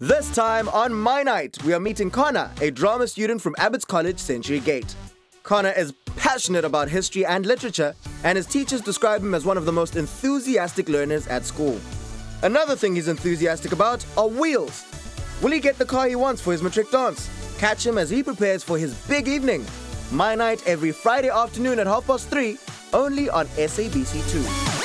This time on My Night, we are meeting Connor, a drama student from Abbotts College, Century Gate. Connor is passionate about history and literature, and his teachers describe him as one of the most enthusiastic learners at school. Another thing he's enthusiastic about are wheels. Will he get the car he wants for his matric dance? Catch him as he prepares for his big evening. My Night every Friday afternoon at half past three, only on SABC2.